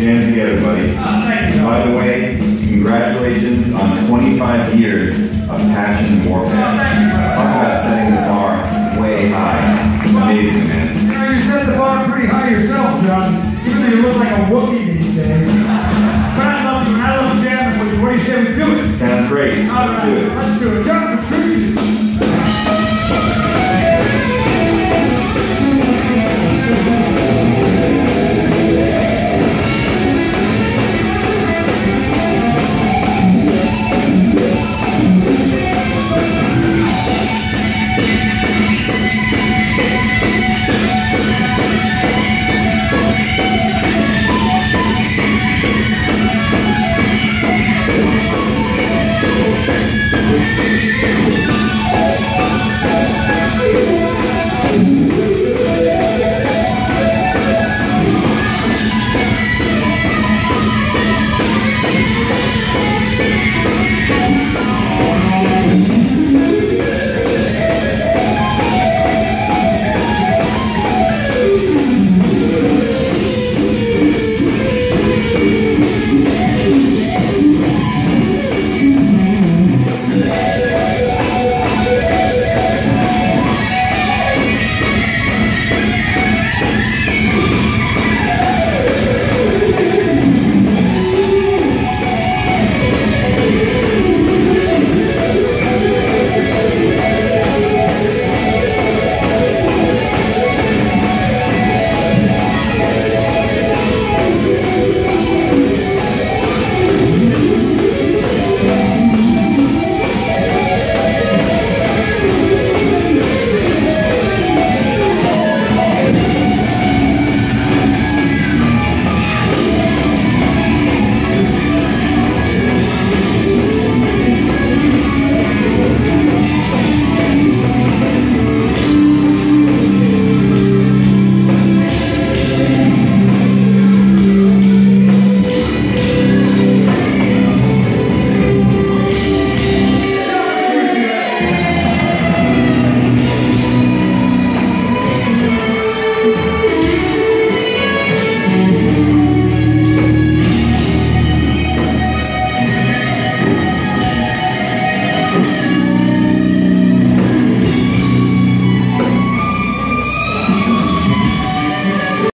jam together, buddy. By the way, congratulations on 25 years of passion warfare. Oh, Talk about setting the bar way high. Amazing, man. You know, you set the bar pretty high yourself, John. Even though you look like a Wookiee these days. But I love you, and I love jamming with you. What do you say we do it? Sounds great. All Let's right. do it.